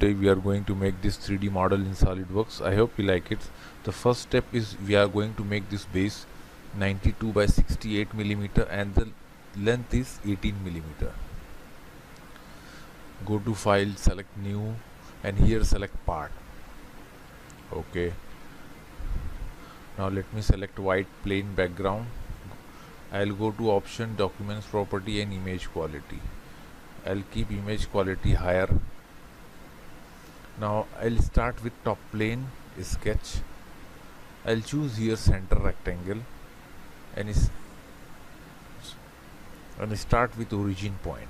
today we are going to make this 3d model in solidworks. I hope you like it. The first step is we are going to make this base 92 by 68 millimeter and the length is 18 millimeter. Go to file select new and here select part. Okay. Now let me select white plain background. I'll go to option documents property and image quality. I'll keep image quality higher now I'll start with top plane sketch. I'll choose here center rectangle and, and start with origin point.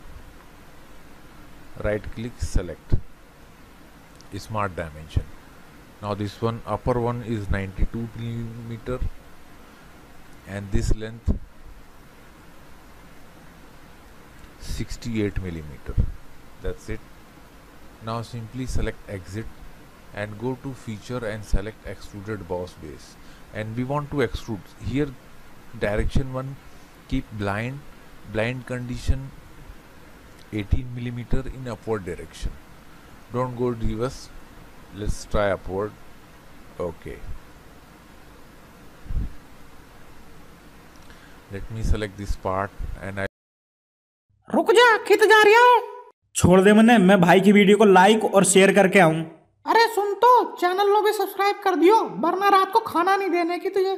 Right click select smart dimension. Now this one upper one is 92 millimeter and this length 68 millimeter. That's it now simply select exit and go to feature and select extruded boss base and we want to extrude here direction 1 keep blind blind condition 18 millimeter in upward direction don't go reverse let's try upward okay let me select this part and I रुक जा खित जा रही हूँ छोड़ दे मैंने मैं भाई की वीडियो को लाइक और शेयर करके आऊँ। अरे सुन तो चैनल लो भी सब्सक्राइब कर दियो वरना रात को खाना नहीं देने की तुझे।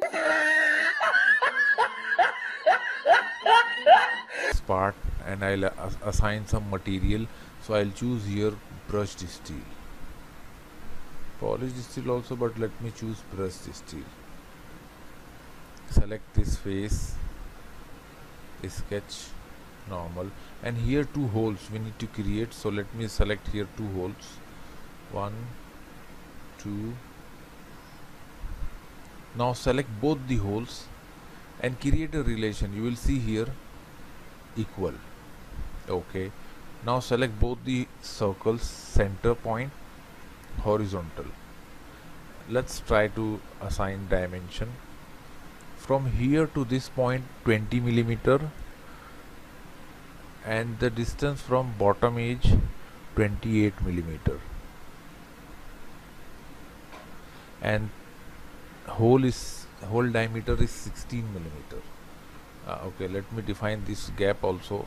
Start and I assign some material so I will choose your brush steel polish steel also but let me choose brush steel select this face sketch normal. And here two holes we need to create. So let me select here two holes. One two. Now select both the holes and create a relation. You will see here equal. Okay. Now select both the circles center point horizontal. Let's try to assign dimension. From here to this point 20 millimeter and the distance from bottom edge 28 millimeter. And hole is hole diameter is 16 millimeter. Uh, okay let me define this gap also.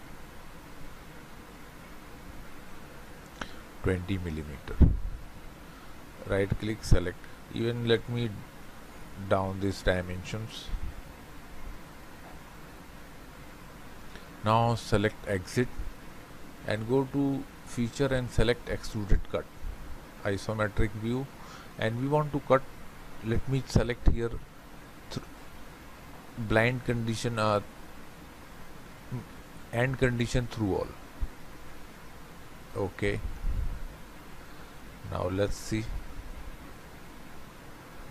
20 millimeter. Right click select. Even let me down these dimensions now select exit and go to feature and select extruded cut isometric view. And we want to cut let me select here blind condition uh, end condition through all. Okay. Now let's see.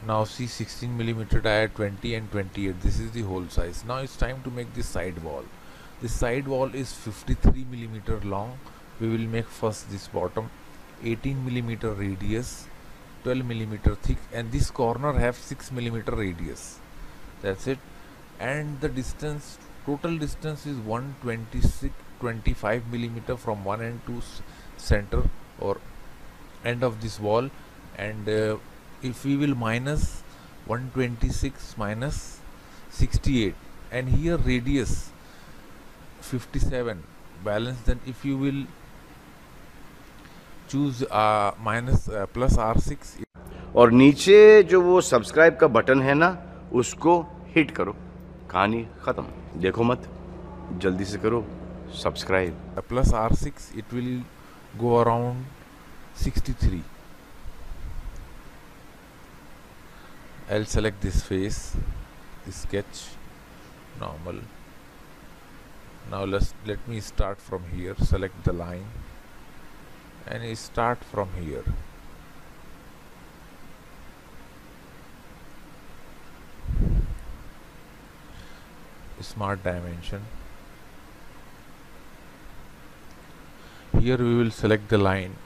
Now see 16 millimeter dia 20 and 28 this is the hole size. Now it's time to make this side wall this side wall is 53 millimeter long. We will make first this bottom 18 millimeter radius 12 millimeter thick and this corner have 6 millimeter radius. That's it. And the distance total distance is 126 25 millimeter from one end to center or end of this wall. And uh, if we will minus 126 minus 68 and here radius 57 balance then if you will choose uh, minus uh, plus R6 और नीचे जो वो subscribe का button है ना उसको hit करो। कहानी खत्म। देखो मत। जल्दी से करो। Subscribe plus R six it will go around sixty three I select this face sketch normal now let's let me start from here select the line. And start from here. Smart dimension. Here we will select the line.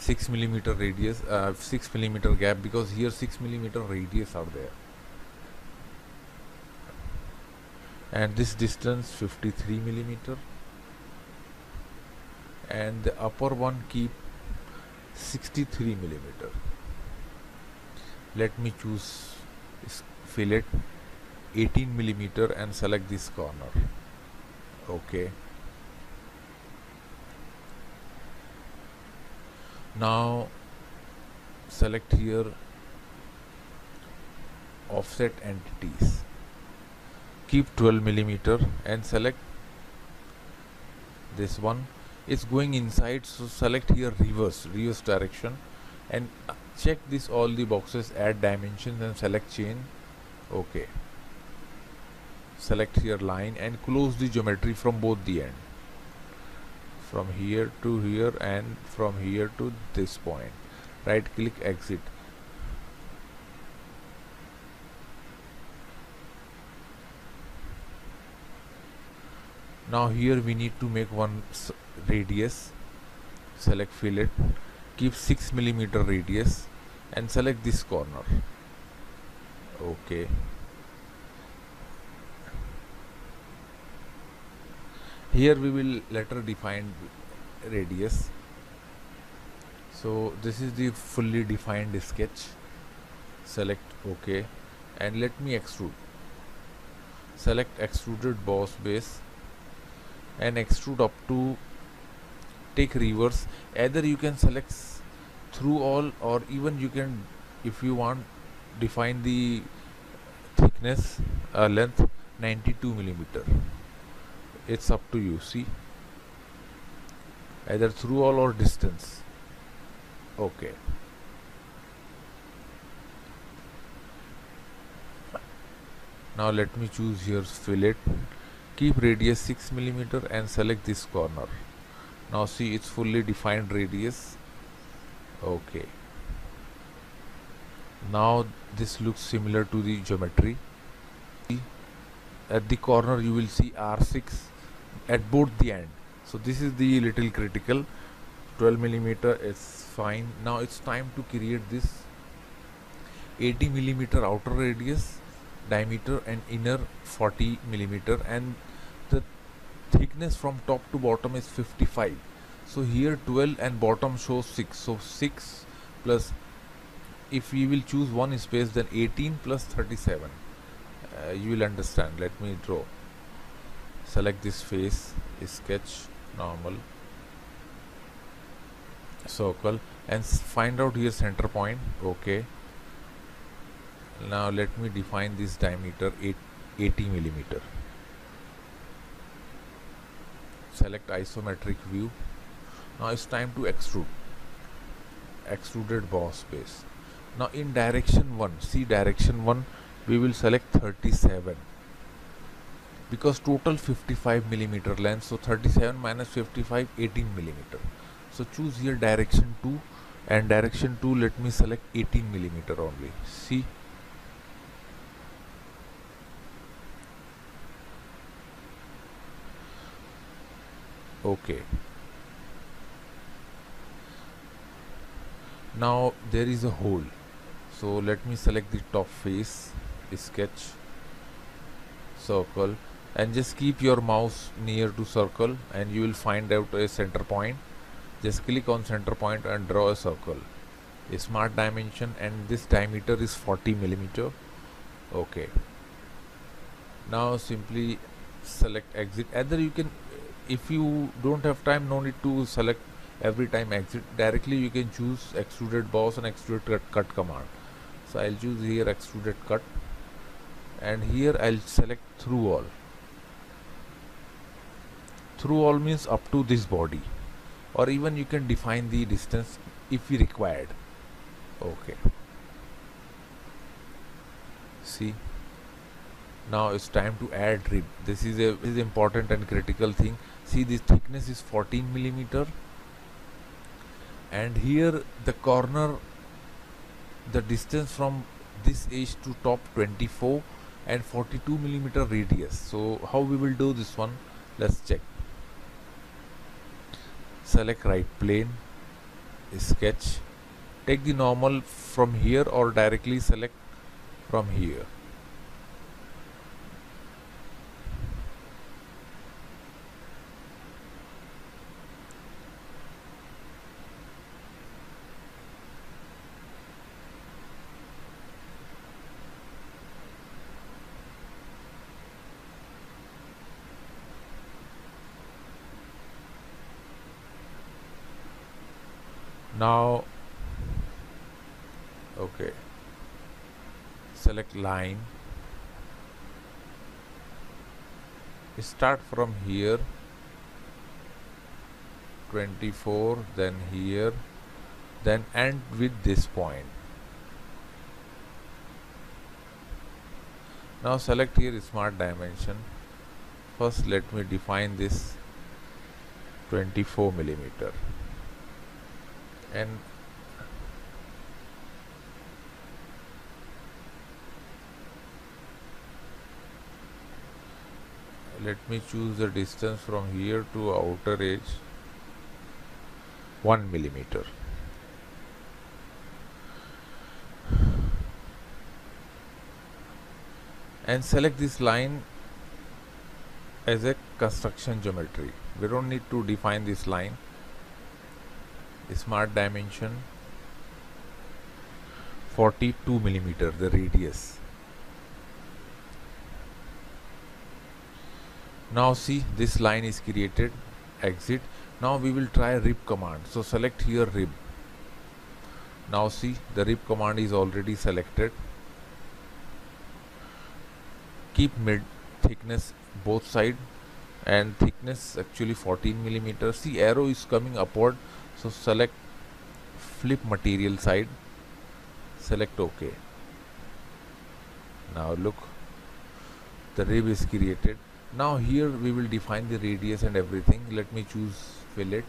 6 millimeter radius uh, 6 millimeter gap because here 6 millimeter radius are there and this distance 53 millimeter. And the upper one keep 63 millimeter. Let me choose fillet 18 millimeter and select this corner. Okay. Now select here offset entities keep 12 millimeter and select this one. It's going inside so select here reverse reverse direction and check this all the boxes add dimensions and select chain. Okay. Select here line and close the geometry from both the end. From here to here and from here to this point. Right click exit now here we need to make one radius select fillet keep 6 millimeter radius and select this corner. Okay. Here we will later define radius. So this is the fully defined sketch. Select ok and let me extrude. Select extruded boss base and extrude up to take reverse. Either you can select through all or even you can if you want define the thickness uh, length 92 millimeter. It's up to you see? Either through all or distance. Okay. Now let me choose here fillet keep radius 6 millimeter and select this corner. Now see it's fully defined radius. Okay. Now this looks similar to the geometry. At the corner you will see R6 at both the end. So this is the little critical. 12 millimeter is fine. Now it's time to create this 80 millimeter outer radius diameter and inner 40 millimeter and the thickness from top to bottom is 55 so here 12 and bottom shows 6 so 6 plus if we will choose one space then 18 plus 37 uh, you will understand. Let me draw. Select this face sketch normal circle and find out here center point. Okay now let me define this diameter 8 80 millimeter. Select isometric view. Now it's time to extrude. Extruded boss base now in direction 1 see direction 1 we will select 37 because total 55 millimeter length so 37 minus 55 18 millimeter. So choose here direction 2 and direction 2 let me select 18 millimeter only. See okay. Now there is a hole. So let me select the top face sketch circle and just keep your mouse near to circle and you will find out a center point. Just click on center point and draw a circle. A smart dimension and this diameter is 40 millimeter. Okay. Now simply select exit. Either you can if you don't have time no need to select every time exit. Directly you can choose extruded boss and extruded cut, cut command. So I'll choose here extruded cut. And here I'll select through all. Through all means up to this body. Or even you can define the distance if required. Okay. See now it's time to add rib this is a is important and critical thing. See this thickness is 14 millimeter. And here the corner the distance from this edge to top 24 and 42 millimeter radius. So how we will do this one? Let's check. Select right plane sketch. Take the normal from here or directly select from here now okay. Select line. Start from here. 24 then here. Then end with this point. Now select here smart dimension. First let me define this 24 millimeter and let me choose the distance from here to outer edge. 1 millimeter. And select this line as a construction geometry. We don't need to define this line smart dimension 42 millimeter the radius. Now see this line is created exit. Now we will try rib command. So select here rib now see the rib command is already selected. Keep mid thickness both side and thickness actually 14 millimeter see arrow is coming upward so select flip material side select ok now look the rib is created. Now here we will define the radius and everything. Let me choose fillet.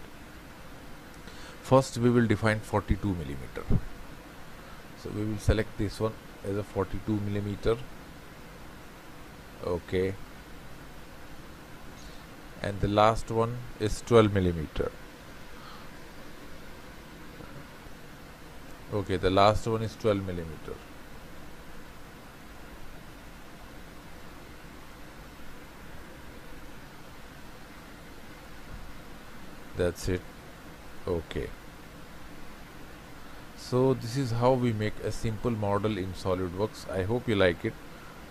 First we will define 42 millimeter. So we will select this one as a 42 millimeter. Okay and the last one is 12 millimeter. Okay the last one is 12 millimeter. That's it. Okay. So this is how we make a simple model in SolidWorks. I hope you like it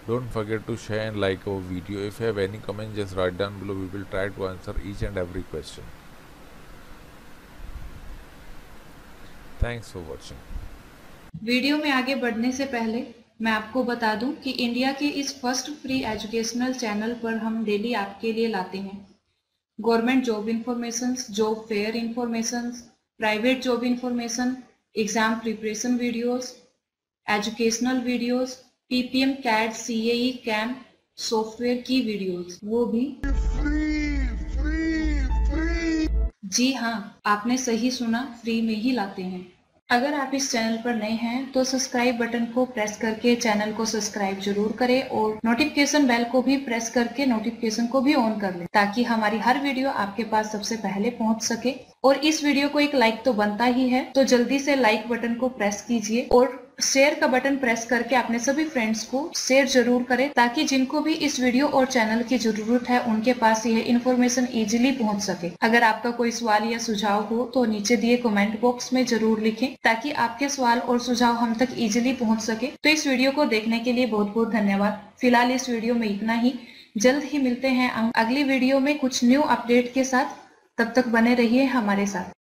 don't forget to share and like our video if you have any comment just write down below we will try to answer each and every question thanks for watching video में आगे बढ़ने से पहले मैं आपको बता दूँ कि इंडिया के इस फ़र्स्ट फ्री एजुकेशनल चैनल पर हम डेली आपके लिए लाते हैं government job information job fair information private job information exam preparation videos educational videos PPM CAT CAE CAM software की वीडियोस वो भी। जी हाँ आपने सही सुना फ्री में ही लाते हैं। अगर आप इस चैनल पर नए हैं तो सब्सक्राइब बटन को प्रेस करके चैनल को सब्सक्राइब ज़रूर करें और नोटिफिकेशन बेल को भी प्रेस करके नोटिफिकेशन को भी ऑन कर लें, ताकि हमारी हर वीडियो आपके पास सबसे पहले पहुँच सके। और इस वीडियो को एक लाइक तो बनता ही है तो जल्दी से लाइक बटन को प्रेस कीजिए और शेयर का बटन प्रेस करके अपने सभी फ्रेंड्स को शेयर ज़रूर करें, ताकि जिनको भी इस वीडियो और चैनल की ज़रूरत है, उनके पास यह इन्फॉर्मेशन इजीली पहुँच सके। अगर आपका कोई सवाल या सुझाव हो तो नीचे दिए कमेंट बॉक्स में ज़रूर लिखें, ताकि आपके सवाल और सुझाव हम तक इजीली पहुँच सके। तो इस वीडियो को देखने के लिए बहुत बहुत धन्यवाद। फ़िलहाल इस वीडियो में इतना ही। जल्द ही मिलते हैं अगली वीडियो में कुछ न्यू अपडेट के साथ। तब तक बने रहिए हमारे साथ।